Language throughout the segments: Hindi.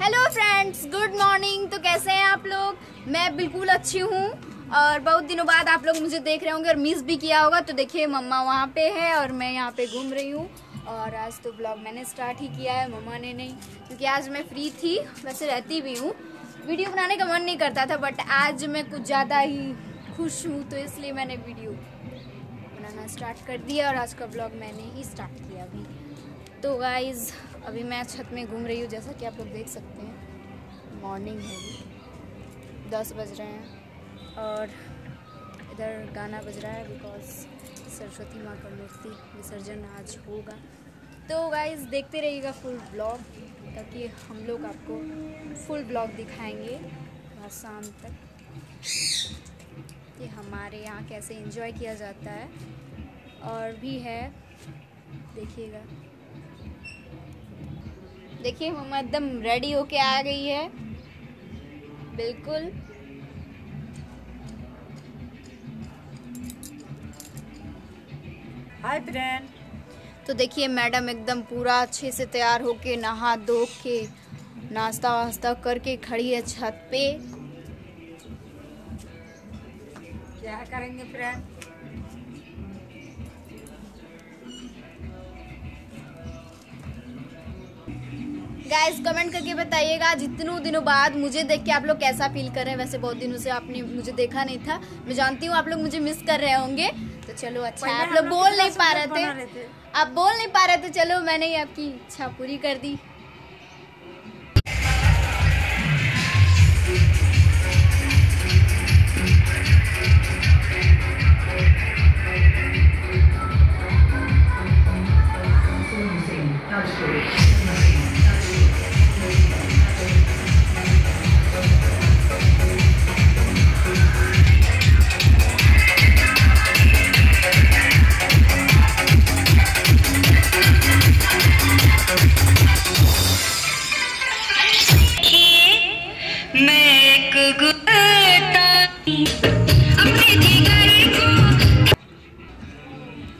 हेलो फ्रेंड्स गुड मॉर्निंग तो कैसे हैं आप लोग? मैं बिल्कुल अच्छी हूँ और बहुत दिनों बाद आप लोग मुझे देख रहे होंगे और मिस भी किया होगा। तो देखिए, मम्मा वहाँ पे है और मैं यहाँ पे घूम रही हूँ। और आज तो ब्लॉग मैंने स्टार्ट ही किया है, मम्मा ने नहीं, क्योंकि आज मैं फ्री थी, वैसे रहती भी हूँ। वीडियो बनाने का मन नहीं करता था बट आज मैं कुछ ज़्यादा ही खुश हूँ तो इसलिए मैंने वीडियो बनाना स्टार्ट कर दिया और आज का ब्लॉग मैंने ही स्टार्ट किया अभी। तो गाइज़ अभी मैं छत में घूम रही हूँ, जैसा कि आप लोग देख सकते हैं। मॉर्निंग है अभी। दस बज रहे हैं और इधर गाना बज रहा है बिकॉज़ सरस्वती माँ का मूर्ति विसर्जन आज होगा। तो गाइज़ देखते रहिएगा फुल ब्लॉग ताकि हम लोग आपको फुल ब्लॉग दिखाएँगे शाम तक। कि हमारे यहाँ कैसे एंजॉय किया जाता है। और भी है, देखिएगा। देखिए मम्मा एकदम रेडी होके आ गई है। बिल्कुल। हाय फ्रेंड तो देखिए मैडम एकदम पूरा अच्छे से तैयार होके नहा धो के नाश्ता वास्ता करके खड़ी है छत पे। क्या करेंगे फ्रेंड गाइस कमेंट करके बताइएगा जितनों दिनों बाद मुझे देख के आप लोग कैसा फील कर रहे हैं। वैसे बहुत दिनों से आपने मुझे देखा नहीं था। मैं जानती हूँ आप लोग मुझे मिस कर रहे होंगे। तो चलो अच्छा है आप लोग बोल नहीं पा रहे थे। आप बोल नहीं पा रहे थे चलो मैंने ही आपकी इच्छा पूरी कर दी। मैं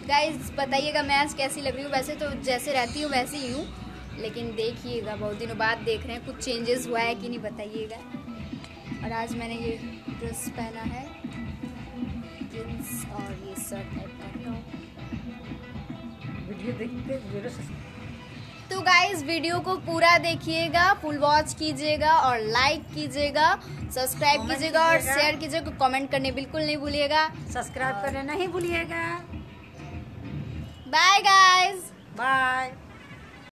गाइज़ बताइएगा मैं आज कैसी लग रही हूँ। वैसे तो जैसे रहती हूँ, वैसे ही हूँ। लेकिन देखिएगा, बहुत दिनों बाद देख रहे हैं। कुछ चेंजेस हुआ है कि नहीं बताइएगा। और आज मैंने ये ड्रेस पहना है। जींस और ये शर्ट टाइप का वीडियो देखते तो गाइज़ वीडियो को पूरा देखिएगा फुल वॉच कीजिएगा और लाइक कीजिएगा सब्सक्राइब कीजिएगा और शेयर कीजिएगा कमेंट करने बिल्कुल नहीं भूलिएगा। सब्सक्राइब करने नहीं भूलिएगा। Bye guys bye